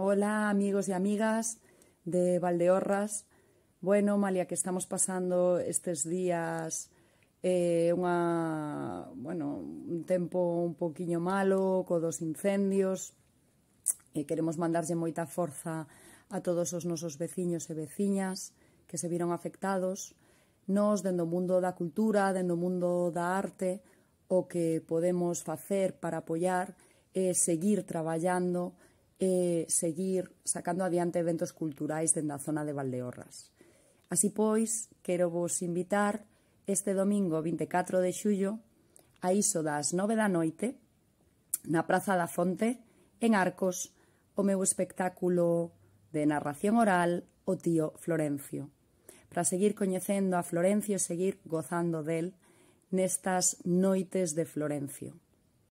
Hola amigos y amigas de Valdeorras. Bueno, Malia, que estamos pasando estes días eh, unha, bueno, un tempo un poquinho malo co dos incendios e queremos mandarlle moita forza a todos os nosos veciños e veciñas que se viron afectados. Nos, dentro do mundo da cultura, dentro do mundo da arte, o que podemos facer para apoiar e seguir traballando eh, seguir sacando adiante eventos culturais dende a zona de Valdeorras. Así pois, quero vos invitar este domingo 24 de xullo a iso das 9 da noite na Praza da Fonte, en Arcos, o meu espectáculo de narración oral O tío Florencio, para seguir coñecendo a Florencio e seguir gozando del nestas noites de Florencio.